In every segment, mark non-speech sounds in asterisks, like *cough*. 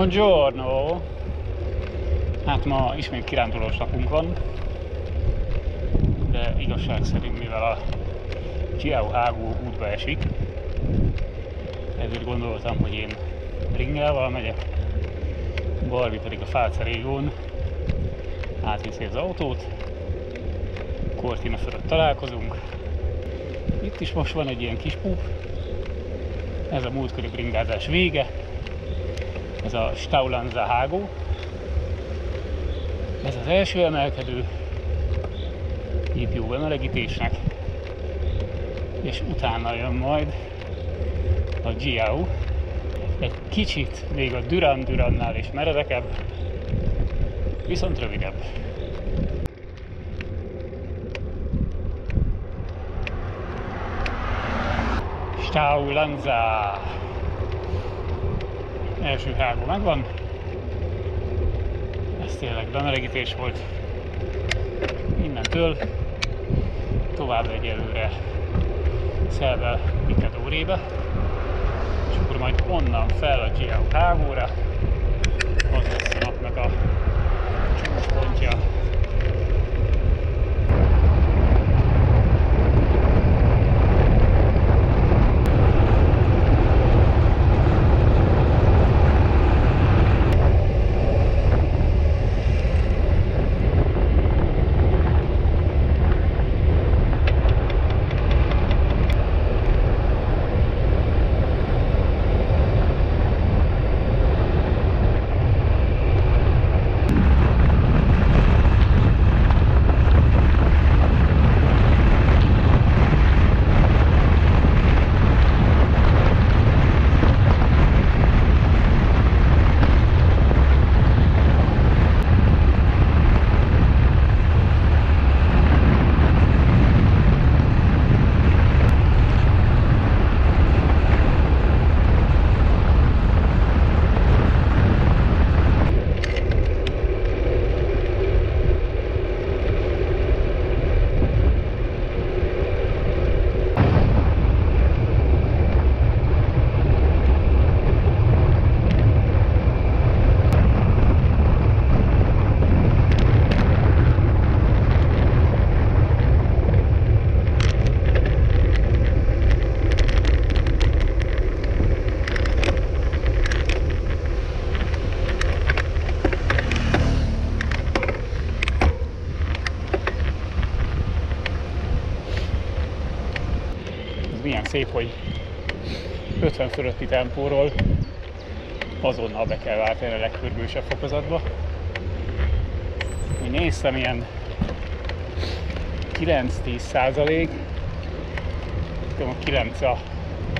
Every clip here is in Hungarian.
Buongiorno! Hát ma ismét kirándulós napunk van, de igazság szerint mivel a Chiao hágó útba esik, ezért gondoltam, hogy én ringával megyek, Barbi pedig a Fálca régón átviszi az autót, Cortina fölött találkozunk. Itt is most van egy ilyen kis pup, ez a múltkori bringázás vége, ez a Staulanza hágó. Ez az első emelkedő, épp jó bemelegítésnek, és utána jön majd a Giau, egy kicsit még a Duran Durannál is meredekebb, viszont rövidebb. Staulanza! Első hágó megvan. Ez tényleg bemelegítés volt. Innentől tovább egyelőre Szelvel Picadórébe, és akkor majd onnan fel a Giao hágóra, az lesz a napnak a csúcspontja. Szép, hogy 50 fölötti tempóról azonnal be kell váltani a legpörgősebb fokozatba. Úgy néztem, ilyen 9-10 százalék, a 9 a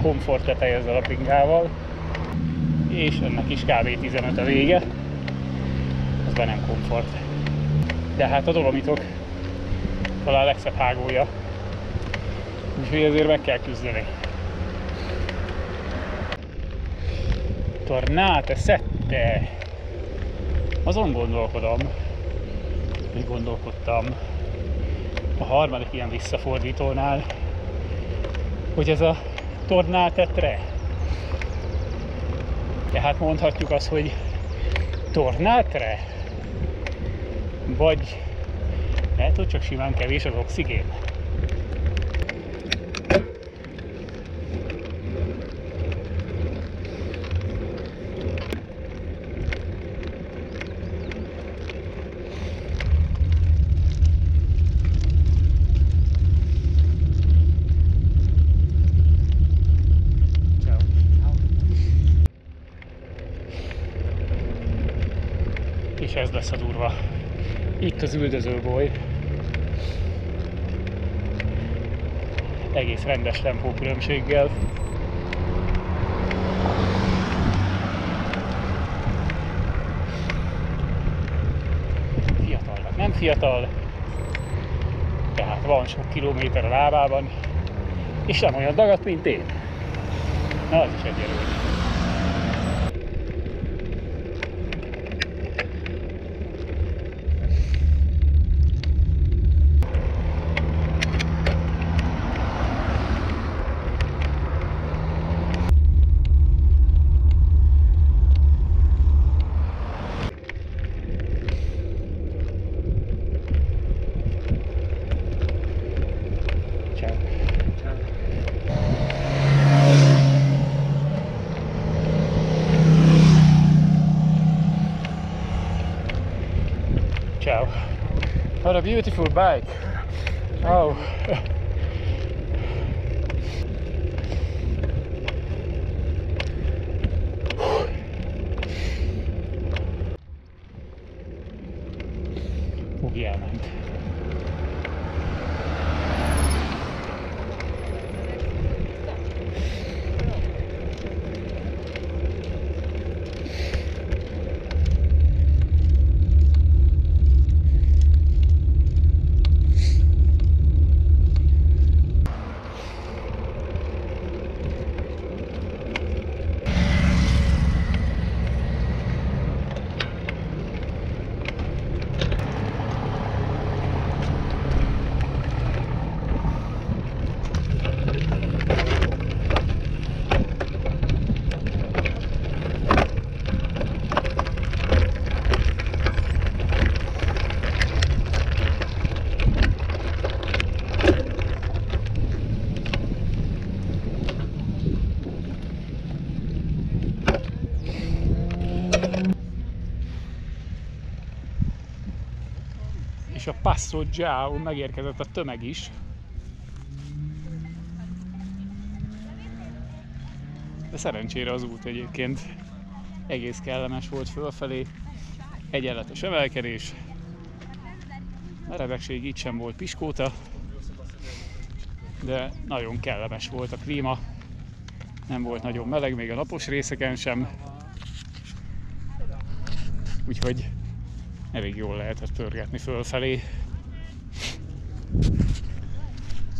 komfort teteje ezzel a pingával, és ennek is kb. 15 a vége, az már nem komfort. De hát a Dolomitok talán legszebb hágója, úgyhogy ezért meg kell küzdeni. Tornate sette. Azon gondolkodom, hogy gondolkodtam a harmadik ilyen visszafordítónál, hogy ez a Tornate tre. Tehát mondhatjuk azt, hogy Tornatre? Vagy lehet, hogy csak simán kevés az oxigén. Ez lesz a durva. Itt az üldözőboly. Egész rendes tempó különbséggel. Fiatalnak nem fiatal, tehát van sok kilométer a lábában, és nem olyan dagat, mint én. Na, az is egyelőre. What a beautiful bike. Oh. Ugi *laughs* És a Passo Giao megérkezett a tömeg is. De szerencsére az út egyébként egész kellemes volt fölfelé. Egyenletes emelkedés. Merevekség itt sem volt piskóta. De nagyon kellemes volt a klíma. Nem volt nagyon meleg, még a napos részeken sem. Úgyhogy elég jól lehetett pörgetni fölfelé.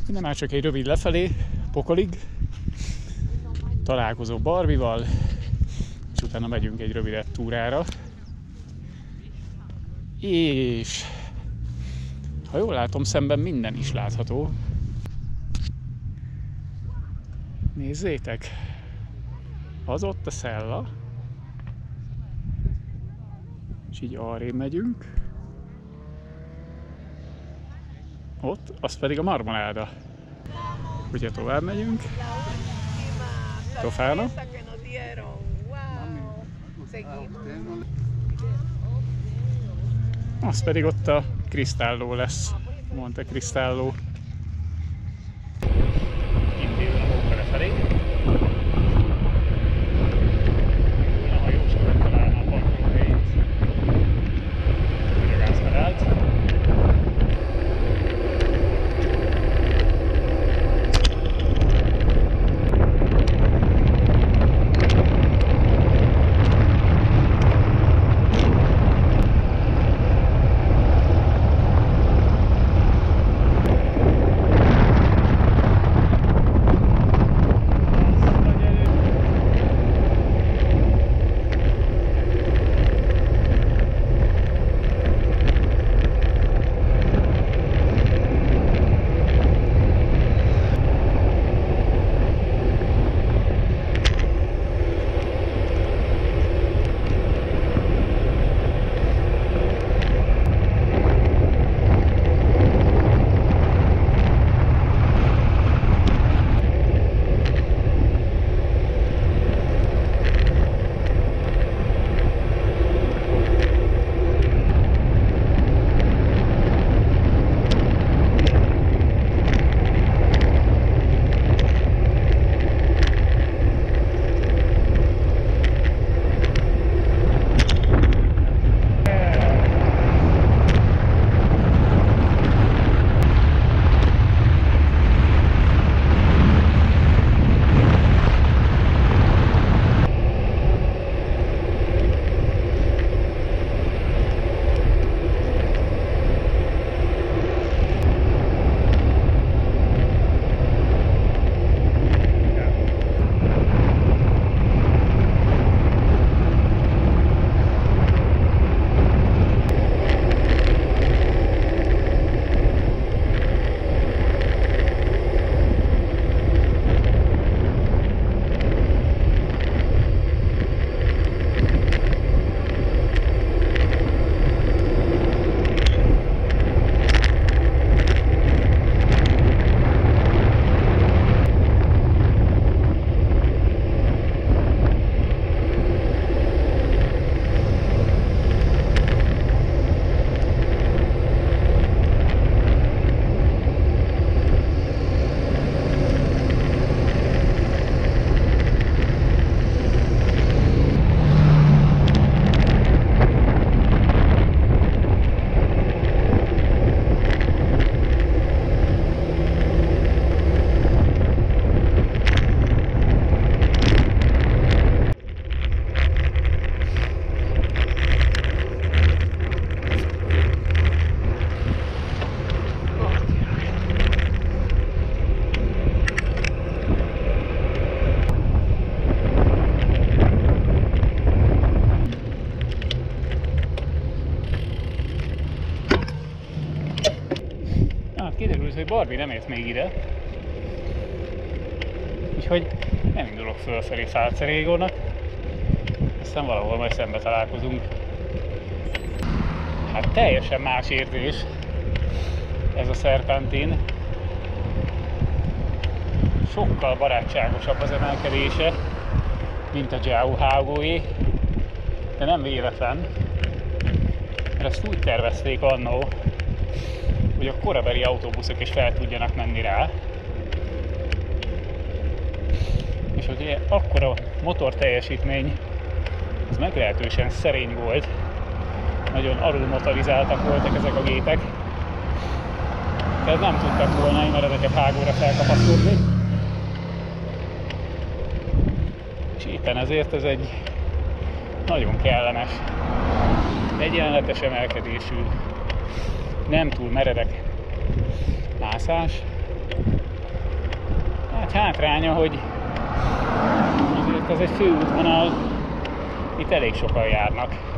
Innen már csak egy rövid lefelé, pokolig. Találkozó Barbival, és utána megyünk egy rövidebb túrára. És ha jól látom, szemben minden is látható. Nézzétek! Az ott a szella. És így arrébb megyünk. Ott, az pedig a marmoláda. Ugye tovább megyünk. Seguimos. Az pedig ott a Cristallo lesz. Monte Cristallo. Barbie nem ért még ide. Úgyhogy nem indulok fölfelé Fálcerégónak. Aztán valahol majd szembe találkozunk. Hát teljesen más érzés ez a szerpentin. Sokkal barátságosabb az emelkedése, mint a Jiao de nem véletlen, mert ezt úgy tervezték annó, hogy a korabeli autóbuszok is fel tudjanak menni rá. És hogy akkora motor teljesítmény, az meglehetősen szerény volt, nagyon alul motorizáltak voltak ezek a gépek, tehát nem tudtak volna ezeket hágóra felkapaszkodni. És éppen ezért ez egy nagyon kellemes, egyenletes emelkedésű, nem túl meredek mászás. Hát hátránya, hogy azért ez egy főútvonal, itt elég sokan járnak.